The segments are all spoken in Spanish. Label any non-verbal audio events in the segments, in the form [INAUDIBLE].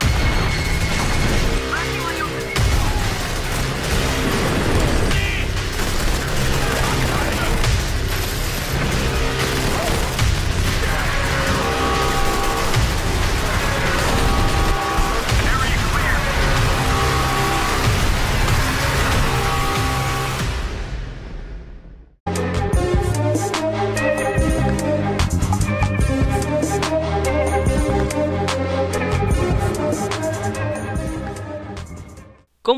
Now.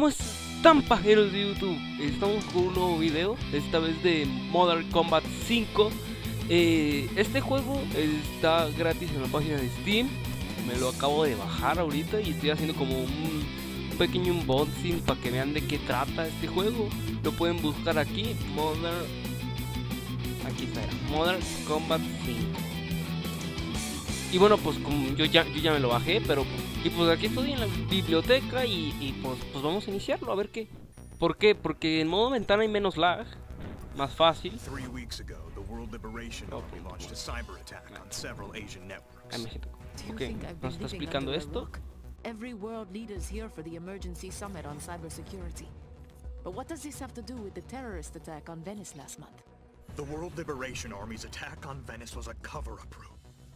¿Cómo están pajeros de YouTube? Estamos con un nuevo video, esta vez de Modern Combat 5 eh, Este juego está gratis en la página de Steam. Me lo acabo de bajar ahorita y estoy haciendo como un pequeño unboxing para que vean de qué trata este juego. Lo pueden buscar aquí, Modern... Aquí está, Modern Combat 5 y bueno, pues como yo ya, yo ya me lo bajé, pero y pues aquí estoy en la biblioteca y, y pues, pues vamos a iniciarlo, a ver qué. ¿Por qué? Porque en modo ventana hay menos lag, más fácil. Oh, ok, nos está explicando esto. Every world leaders here for the emergency summit on cybersecurity. But what does this have to do with the terrorist attack on Venice last month? The World Liberation Army's attack on Venice was a cover-up,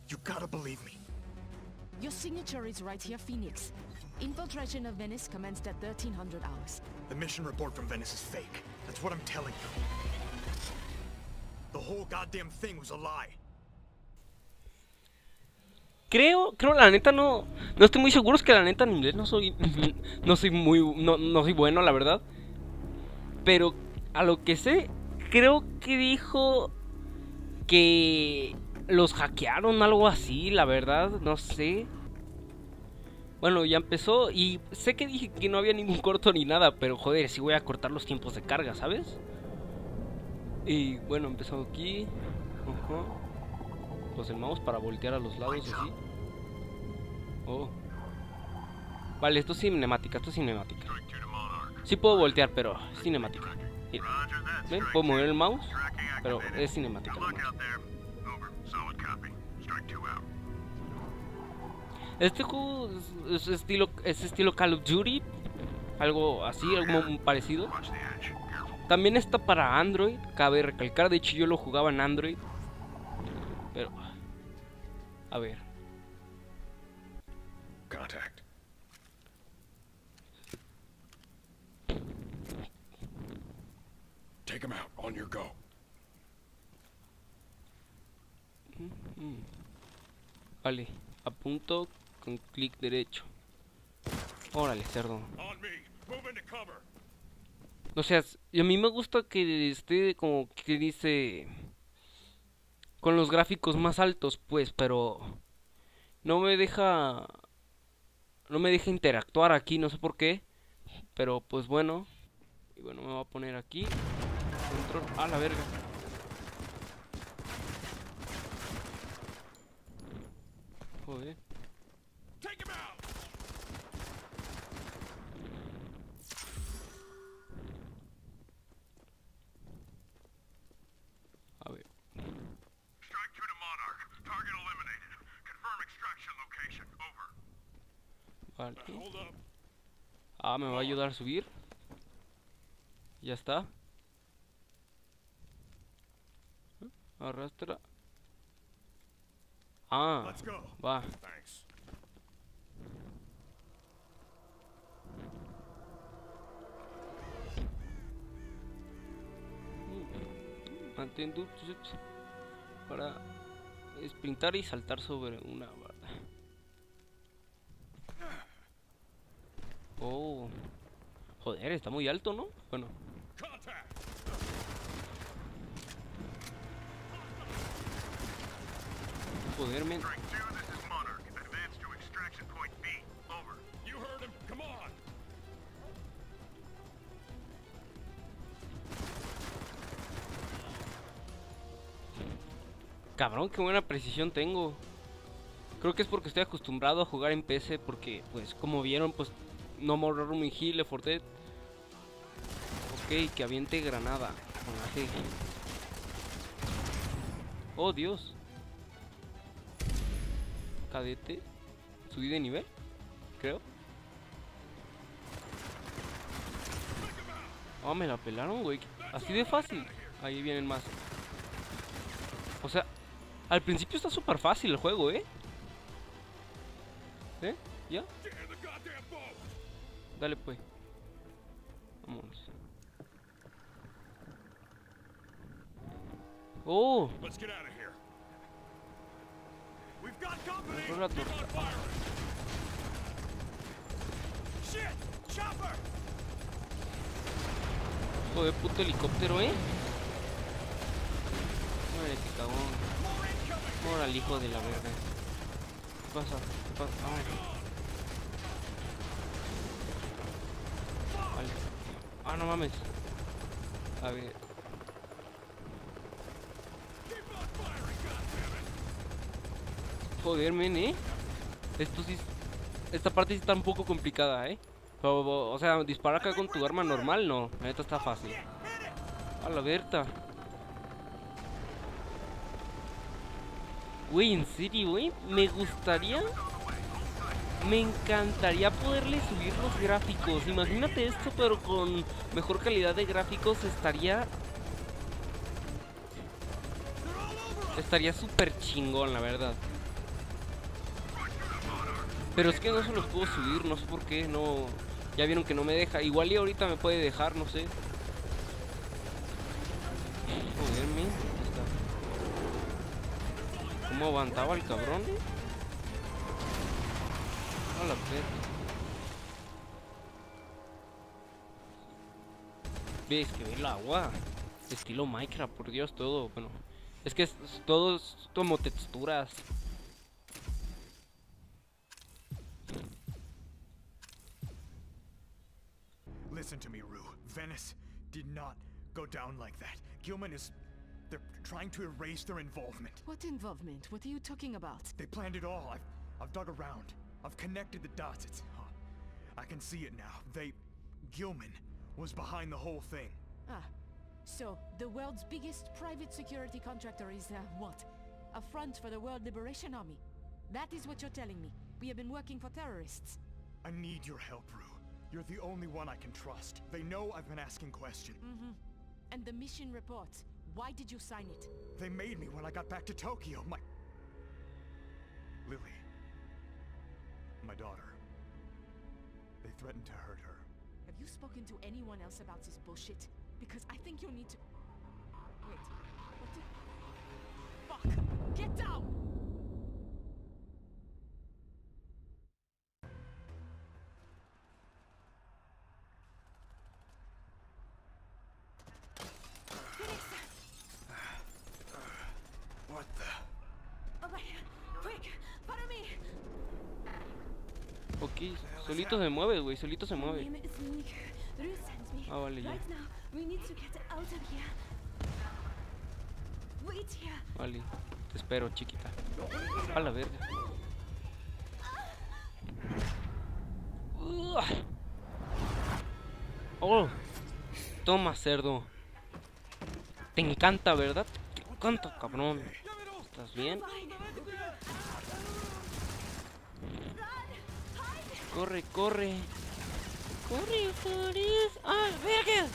You gotta believe me. Your signature is right here, Phoenix. Infiltration of Venice commenced at 1300 hours. The mission report from Venice is fake. That's what I'm telling you. The whole goddamn thing was a lie. Creo, creo la neta no, no estoy muy seguro, es que la neta en inglés no soy, [LAUGHS] no soy muy, no, no soy bueno, la verdad. Pero a lo que sé, creo que dijo que los hackearon, algo así, la verdad, no sé. Bueno, ya empezó y sé que dije que no había ningún corto ni nada, pero joder, sí voy a cortar los tiempos de carga, ¿sabes? Y bueno, empezó aquí. Pues el mouse para voltear a los lados así. Oh. Vale, esto es cinemática, esto es cinemática. Sí puedo voltear, pero cinemática. ¿Ven? Puedo mover el mouse, pero es cinemática. Este juego es, estilo, es estilo Call of Duty, algo así, algo parecido. También está para Android, cabe recalcar, de hecho yo lo jugaba en Android. Pero, a ver. Contact. Take him out on your go. Vale, apunto con clic derecho. Órale, cerdo. No seas, y a mí me gusta que esté como que dice con los gráficos más altos, pues, pero no me deja no me deja interactuar aquí, no sé por qué, pero pues bueno. Y bueno, me voy a poner aquí control a la verga. Joder. A ver. Strike 2 to Monarch. Target eliminated. Confirm extraction location. Over. Vale. Ah, me va a ayudar a subir. Ya está. Arrastra. Ah, va. Mantén para sprintar y saltar sobre una barra. Oh, joder, está muy alto, ¿no? Bueno. Joder, men. Cabrón, qué buena precisión tengo. Creo que es porque estoy acostumbrado a jugar en PC porque, pues, como vieron, pues, no More Rooming Hill, 4 Dead. Ok, que aviente granada. Oh, Dios cadete. ¿Subí de nivel? creo. Ah, me la pelaron, güey. Así de fácil. Ahí vienen más. O sea, al principio está súper fácil el juego, ¿eh? ¿Eh? ¿Ya? Dale, pues. Vámonos. Oh, firing. Shit! Chopper! joder, puto helicóptero, ¿eh? Muérete, cabrón. More incoming! Órale, hijo de la verga. ¿Qué pasa? ¿Qué pasa? Vale. Ah, no mames. A ver. Joder, men, ¿eh? Esto sí... Esta parte sí está un poco complicada, ¿eh? Pero, o sea, disparar acá con tu arma normal, no. Neta está fácil. A la Berta. Güey, en serio, güey. Me gustaría... Me encantaría poderle subir los gráficos. Imagínate esto, pero con mejor calidad de gráficos estaría... Estaría súper chingón, la verdad. Pero es que no se los puedo subir, no sé por qué, no... Ya vieron que no me deja. Igual y ahorita me puede dejar, no sé. Joder, está. ¿Cómo aguantaba el cabrón? A la verga. Ves que ve el agua. Estilo Minecraft, por Dios, todo. Bueno, es que es todo es como texturas. Venice did not go down like that. Gilman is. They're trying to erase their involvement. What involvement? What are you talking about? They planned it all. I've, I've dug around. I've connected the dots. It's. oh, I can see it now. They. Gilman was behind the whole thing. Ah, so the world's biggest private security contractor is, uh, what? A front for the World Liberation Army. That is what you're telling me. We have been working for terrorists. I need your help, Rue. You're the only one I can trust. They know I've been asking questions. Mm-hmm. And the mission report. Why did you sign it? They made me when I got back to Tokyo. My. Lily. My daughter. They threatened to hurt her. Have you spoken to anyone else about this bullshit? Because I think you'll need to... Wait, what the... Fuck! Get down! Solito se mueve, güey, solito se mueve. Ah, vale, ya. Vale, te espero, chiquita. A la verga. Oh, toma, cerdo. Te encanta, ¿verdad? Te encanta, cabrón. ¿Estás bien? Corre, corre. Corre, Forrest. ¡Ah, verga!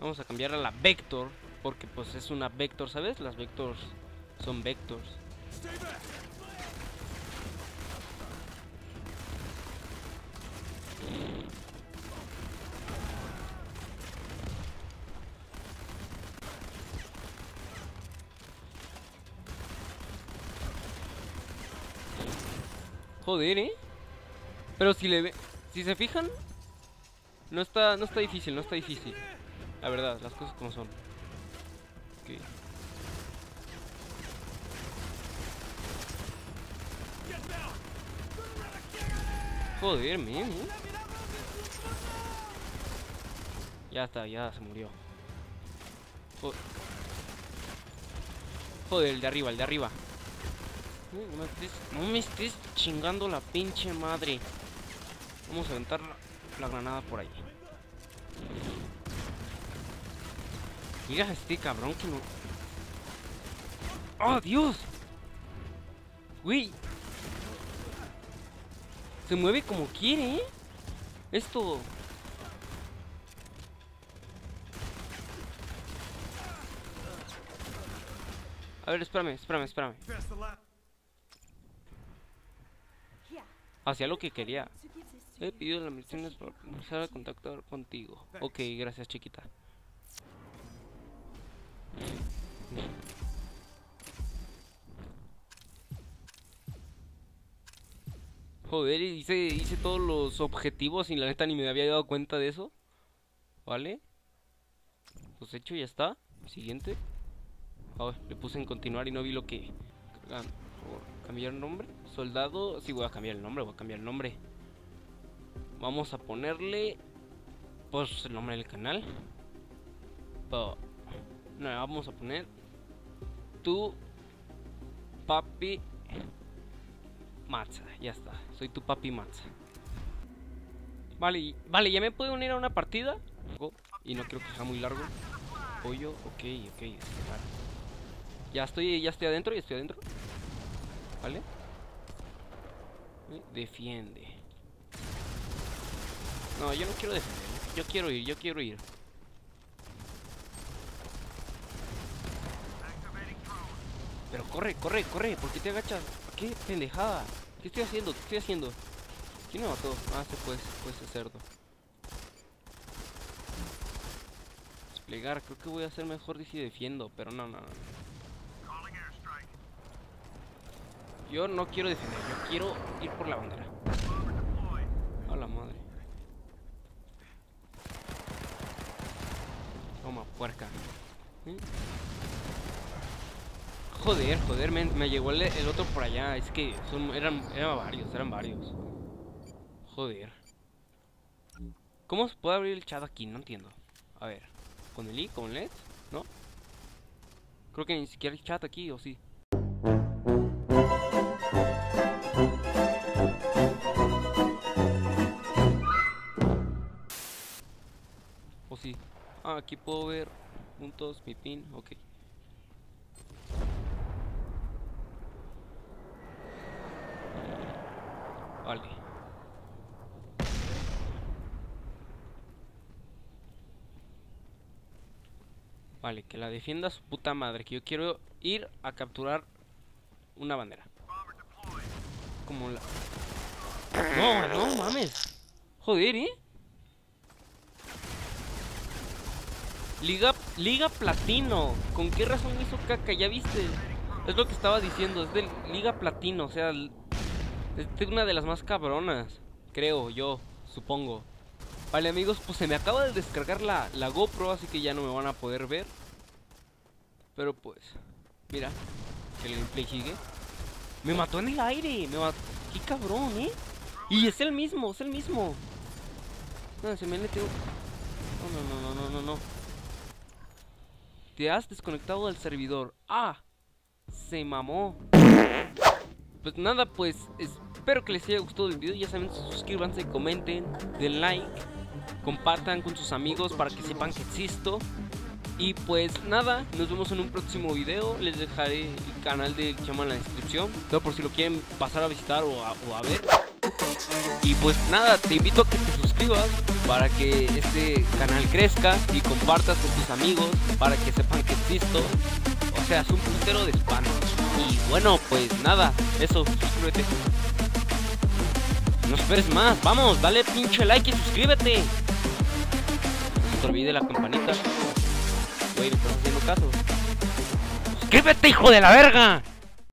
Vamos a cambiar a la Vector. Porque pues es una Vector, ¿sabes? Las Vectors son Vectors. Joder, ¿eh? Pero si le ve... Si se fijan... No está, no está difícil, no está difícil. La verdad, las cosas como son. Joder, men, ¿eh? Ya está, ya se murió. Jo- Joder, el de arriba, el de arriba. No me estés, chingando la pinche madre. Vamos a aventar la, granada por ahí. Mira este cabrón que no. ¡Oh, Dios! Güey. Se mueve como quiere, ¿eh? Esto. A ver, espérame, espérame, espérame. Press the left. Here. Hacía lo que quería. He pedido las misiones para empezar a contactar contigo. Ok, gracias, chiquita. Joder, hice, hice todos los objetivos y la neta ni me había dado cuenta de eso. ¿Vale? Pues hecho, ya está. Siguiente. A ver, le puse en continuar y no vi lo que... Cargando, por favor. ¿Cambiar nombre? Soldado. Sí, voy a cambiar el nombre, voy a cambiar el nombre. Vamos a ponerle... Pues el nombre del canal. No, vamos a poner... Tu... Papi... Matza, ya está. Soy tu papi Matza. Vale, vale, ya me puedo unir a una partida. Y no quiero que sea muy largo. Pollo, ok, ok. Ya estoy, ya estoy adentro, ya estoy adentro. ¿Vale? Defiende. No, yo no quiero defender. Yo quiero ir, yo quiero ir. Pero corre, corre, corre. ¿Por qué te agachas? ¿Qué pendejada? ¿Qué estoy haciendo? ¿Qué estoy haciendo? ¿Quién me mató? Ah, se puede, puede ser cerdo. Desplegar, creo que voy a hacer mejor si defiendo, pero no, no, no. Yo no quiero defender, yo quiero ir por la bandera. A la madre. Toma, puerca. ¿Eh? Joder, joder, me, me llegó el, el otro por allá. Es que son, eran, eran varios, eran varios. Joder. ¿Cómo se puede abrir el chat aquí? No entiendo. A ver. ¿Con el i? ¿Con el LED? ¿No? Creo que ni siquiera hay chat aquí, ¿o sí? Ah, aquí puedo ver puntos, mi pin, ok. Vale. Vale, que la defienda su puta madre. Que yo quiero ir a capturar una bandera. Como la. No, no mames. Joder, ¿eh? Liga, Liga Platino. ¿Con qué razón hizo caca? Ya viste. Es lo que estaba diciendo. Es de Liga Platino. O sea, es una de las más cabronas. Creo yo. Supongo. Vale, amigos, pues se me acaba de descargar la, la GoPro. Así que ya no me van a poder ver. Pero pues. Mira. El gameplay sigue. Me mató en el aire. Me mató. Qué cabrón, ¿eh? Y es el mismo, es el mismo. No, se me metió. No, no, no, no, no, no, no. Te has desconectado del servidor. Ah, se mamó. Pues nada, pues espero que les haya gustado el video. Ya saben, suscríbanse, comenten, den like, compartan con sus amigos para que sepan que existo. Y pues nada, nos vemos en un próximo video. Les dejaré el canal del chama en la descripción. Todo por si lo quieren pasar a visitar o a, o a ver. Y pues nada, te invito a que te suscribas para que este canal crezca y compartas con tus amigos para que sepan que existo. O sea, es un puntero de spam. Y bueno, pues nada, eso, suscríbete. No esperes más, vamos, dale pinche like y suscríbete. No te olvide la campanita. Güey, ¿le estás haciendo caso? ¡Suscríbete, hijo de la verga!